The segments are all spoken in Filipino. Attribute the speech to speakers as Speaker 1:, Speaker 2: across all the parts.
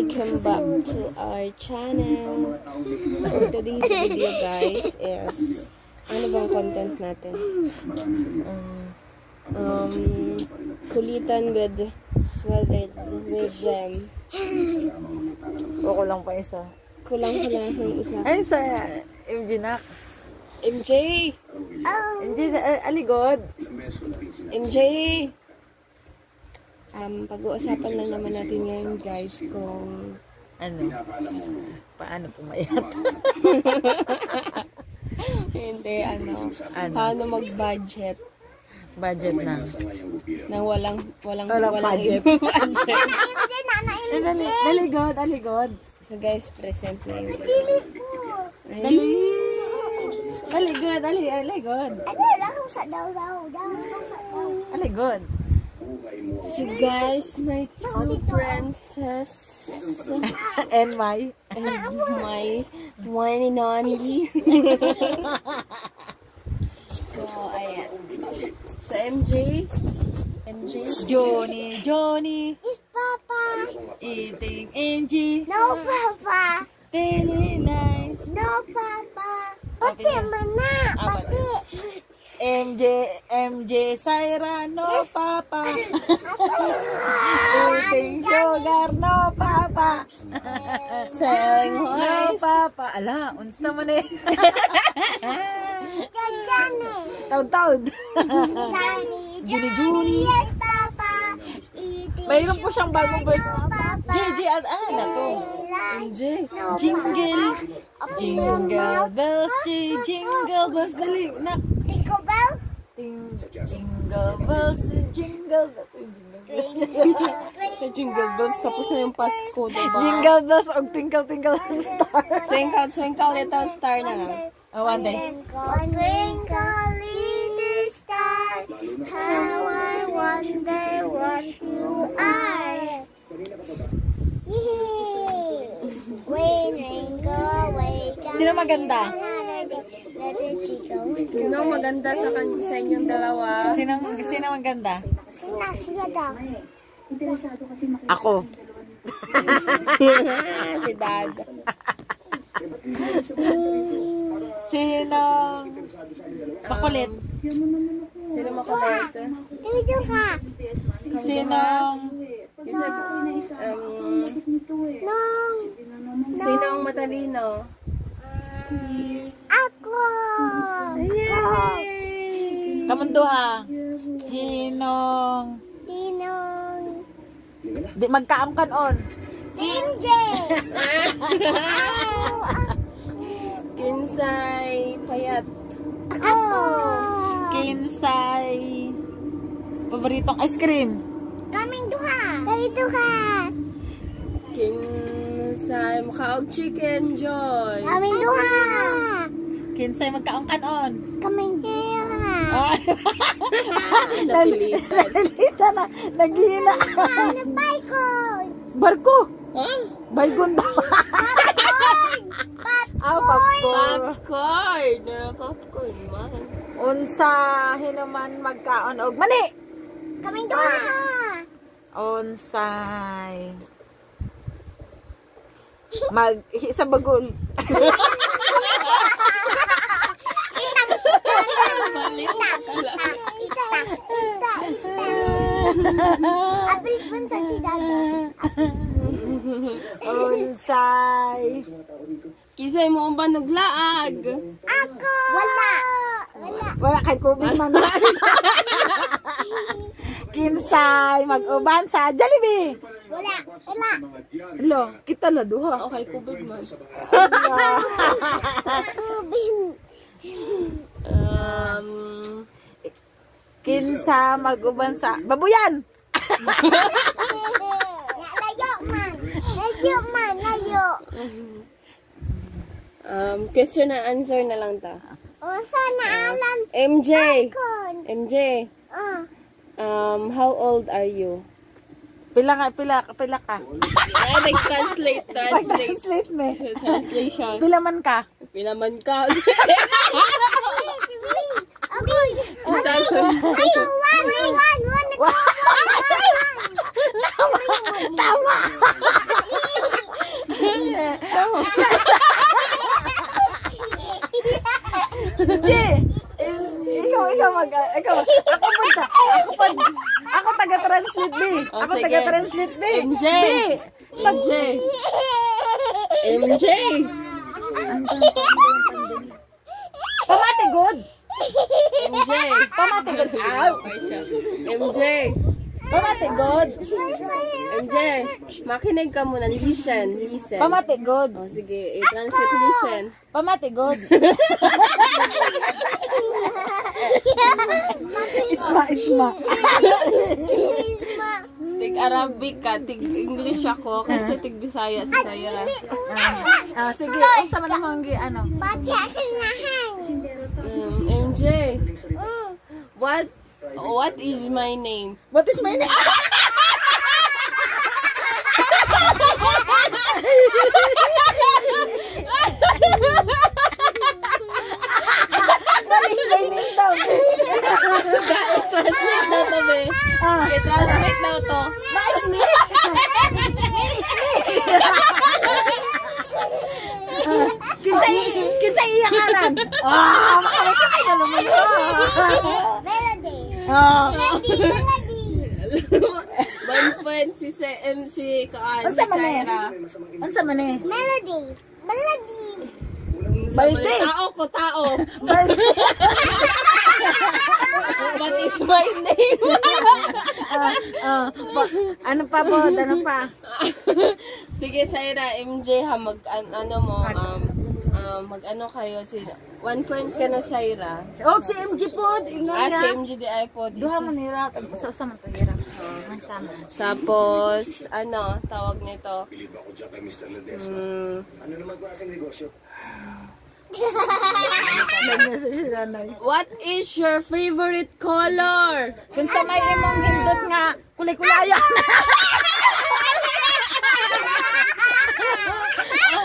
Speaker 1: welcome back to our channel. For today's video guys is, ano bang content natin? Um, kulitan with, with, it, with them.
Speaker 2: Ako lang pa isa.
Speaker 1: Kulang-kulang ng isa.
Speaker 2: Ay, sa MG na.
Speaker 1: MJ!
Speaker 2: MG, uh, aligod.
Speaker 1: MJ! Um, pag-uusapan lang naman natin ngayon guys kung
Speaker 2: Ano? Paano pumayat?
Speaker 1: hindi ano,
Speaker 2: Ano?
Speaker 1: paano mag-budget
Speaker 2: Budget na.
Speaker 1: na walang walang
Speaker 2: Walang budget.
Speaker 1: budget.
Speaker 2: Dali, aligod, aligod.
Speaker 1: so guys, present na yun.
Speaker 2: Dali. Aligod, ali, aligod. Aligod.
Speaker 1: So guys, my two princess
Speaker 2: And my.
Speaker 1: and my one and only. so, ayan. So, MJ, MJ,
Speaker 2: Johnny, Johnny.
Speaker 3: Papa.
Speaker 2: Eating MG.
Speaker 3: No, Papa.
Speaker 2: Very nice.
Speaker 3: No, Papa. Pati mana? Pati.
Speaker 2: MJ, MJ Syra, no papa. Eating sugar, no papa.
Speaker 1: telling
Speaker 2: No papa. Ala, unsa man eh.
Speaker 3: Jani.
Speaker 2: Taud-taud.
Speaker 3: Jani.
Speaker 2: Juni, Juni.
Speaker 3: Yes, Papa.
Speaker 2: Mayroon po siyang bagong verse. JJ, at ano na to?
Speaker 1: MJ,
Speaker 2: Jingle. Jingle bells, jingle bells. Dali, na. Ting, jingle bells, jingle bells.
Speaker 3: Twinkle,
Speaker 1: jingle bells, tapos na yung Pasko, diba?
Speaker 2: Jingle bells og twinkle twinkle star.
Speaker 1: Twinkle, twinkle, little star na lang.
Speaker 2: Oh, one day.
Speaker 3: Twinkle, twinkle, little star, how I wonder what you are. Yee! Rain, rain, go away.
Speaker 2: Sino maganda?
Speaker 3: Let the chico.
Speaker 1: Sino ang maganda sa, kan sa inyong dalawa?
Speaker 2: Sino, sino ang ganda?
Speaker 3: Sina, sila daw.
Speaker 2: Ako.
Speaker 1: si Dad.
Speaker 2: Sino? Makulit.
Speaker 1: Sino makulit?
Speaker 3: Dito ka.
Speaker 2: Sino?
Speaker 1: Kasi, um,
Speaker 3: Nong.
Speaker 1: sino ang matalino?
Speaker 3: Ako.
Speaker 1: Yay!
Speaker 2: Kamunduha. Sinong?
Speaker 3: Tinong.
Speaker 2: Di magkaamkan on.
Speaker 3: MJ.
Speaker 1: Kinsay, payat.
Speaker 3: Ako.
Speaker 2: Kinsay. Paboritong ice cream.
Speaker 3: Kaming duha. Kami duha.
Speaker 1: Kinsay, mukhaog chicken, Joy.
Speaker 3: Kaming duha.
Speaker 2: Kinsay magkaamkan on.
Speaker 3: Kaming duha.
Speaker 2: Ay,
Speaker 1: Napilitan.
Speaker 2: nalita na. Naghina.
Speaker 3: Ano ba ko?
Speaker 2: Barko.
Speaker 1: Ha?
Speaker 2: Baygon daw.
Speaker 3: Popcorn.
Speaker 2: Ah, popcorn.
Speaker 1: Popcorn. Ah, Popcorn man.
Speaker 2: Unsa hinuman magkaon og mani.
Speaker 3: Kaming duha.
Speaker 2: Unsay. Mag sa bagol.
Speaker 1: Maliw ka pala.
Speaker 3: Ita, ita, ita. Apit man sa tidada.
Speaker 2: Unsay.
Speaker 1: Kinsay mo ang banuglaag.
Speaker 3: Ako. Wala. Wala.
Speaker 2: Wala kay COVID man. Kinsay mag-uban sa Jollibee.
Speaker 3: Wala. Wala.
Speaker 2: Lo, kita na duha.
Speaker 1: Okay, kubig man.
Speaker 3: Kubin.
Speaker 2: Kinsa mag-uban sa babuyan.
Speaker 3: Layo man. Layo man. Layo.
Speaker 1: um, question and answer na lang ta.
Speaker 3: Unsa na alam
Speaker 1: MJ. MJ. Um, how old are you?
Speaker 2: Pila ka, pila, pila ka.
Speaker 1: Ay, nag-translate, translate.
Speaker 2: Translate me.
Speaker 1: Translation.
Speaker 2: Pila man ka.
Speaker 1: Pinaman ka.
Speaker 3: Ayun, one, one, one, one.
Speaker 2: Tama, tama. Tama. Che, ikaw, ikaw mag, ikaw, ako punta, ako pag, ako taga-translate B. Ako taga-translate B.
Speaker 1: MJ. MJ. MJ.
Speaker 2: Pamatigod.
Speaker 1: MJ.
Speaker 2: Pamati good. Aw.
Speaker 1: MJ.
Speaker 2: Pamati good.
Speaker 1: MJ. Makinig ka muna. Listen. Listen.
Speaker 2: Pamati good.
Speaker 1: Oh, sige. I-translate. Listen.
Speaker 2: Pamati good. Isma, isma.
Speaker 1: Tig Arabic ka. Tig English ako. Kasi tig Bisaya si Shaira.
Speaker 2: Ah, sige, ang sama naman gi ano.
Speaker 1: Um, What What is my name?
Speaker 2: What is my name? What is my name daw?
Speaker 1: Be. I-translate to.
Speaker 2: nice me. Nice me. Ah, Kinsa kinsa iya karan? Ah, makakasakay ka naman. Ah.
Speaker 1: Friend si si Kaan,
Speaker 2: Unsa man eh? Unsa man eh?
Speaker 3: Melody. Melody.
Speaker 2: Balde.
Speaker 1: Tao ko, tao.
Speaker 2: Balde.
Speaker 1: What is my name?
Speaker 2: Ah, ah, pa- ano pa po? Ano pa?
Speaker 1: Sige, Saira, MJ ha, mag, an- ano mo, um, um, mag ano kayo, si, one point ka na, Saira.
Speaker 2: Oh, si MG po. Ingon
Speaker 1: Ah, si MJ di iPod.
Speaker 2: Duha man nira. Sa usa man to. Ang sama.
Speaker 1: Tapos, ano, tawag nito, mm,
Speaker 2: Nag-message si nanay.
Speaker 1: what is your favorite color?
Speaker 2: Kung sa may imong hindot nga kulay-kulayan.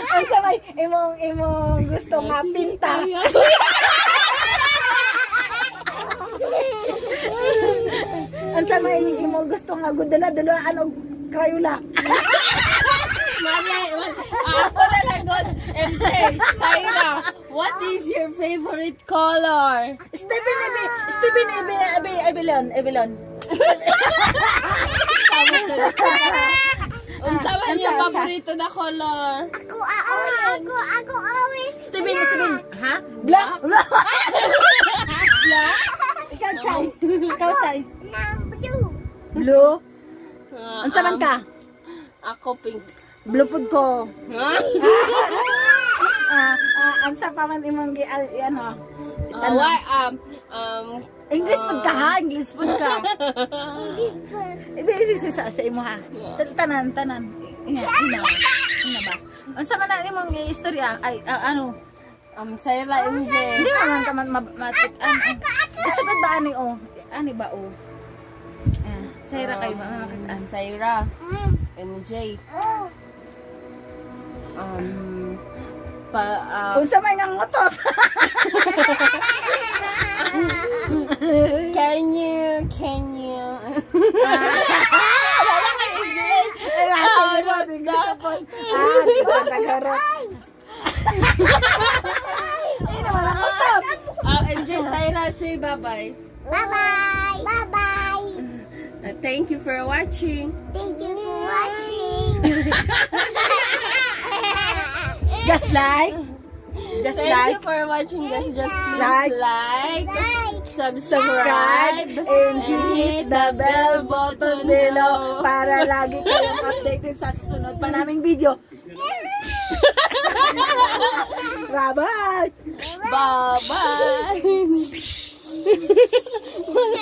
Speaker 2: Kung sa may imong imong gusto nga pinta. Ang sa may imong gusto nga gudala-dala ano Crayola.
Speaker 1: Mami, ako na lang doon. MJ, Saira, what is your favorite color?
Speaker 2: Stephen Ebe, Stephen Ebe, Ebe, Ebelon, Ebelon.
Speaker 1: Unsa man yung paborito na color?
Speaker 3: Ako, orange. Ako, ako, orange.
Speaker 2: Stephen, Stephen. Ha? Black. Black. Black. Ikaw, Sai. Ikaw.
Speaker 3: Number two.
Speaker 2: Blue.
Speaker 1: Ah,
Speaker 2: Unsa man
Speaker 1: um,
Speaker 2: ka?
Speaker 1: Ako pink.
Speaker 2: Blue food ko.
Speaker 1: Ha?
Speaker 2: Ah, ah, unsa pa man imong gi ano?
Speaker 1: Ah, why, um, um,
Speaker 2: English food ka ha, English food ka. Hindi, hindi, sa, sa imo ha. Tan- Tanan, tanan. Ina, ina. Ina ba? Unsa man ang imong istorya? Ay, ah, ano?
Speaker 1: um, Saira MJ.
Speaker 2: Hindi mo man ka matik. Isugod ba ani o? Ani ba o? Ah, Sayra kay ba makitaan?
Speaker 1: Saira
Speaker 3: Mm.
Speaker 1: MJ.
Speaker 3: Oh.
Speaker 1: Um, pa, ah,
Speaker 2: Unsa man nga ngotot?
Speaker 1: can you, can you,
Speaker 2: Ah, po. Ah, di ba nagarot? Hindi naman ang ngotot.
Speaker 1: ah, MJ, Saira, say bye-bye.
Speaker 3: Bye-bye. Bye-bye.
Speaker 1: Uh, thank you for watching.
Speaker 3: Thank you for watching.
Speaker 2: Just like, just
Speaker 1: Thank
Speaker 2: like,
Speaker 1: you for watching guys. Just please
Speaker 2: Like.
Speaker 1: like, subscribe,
Speaker 2: subscribe, and hit the bell button below para lagi kayong updated sa susunod pa naming video. Bye-bye!
Speaker 1: Bye-bye.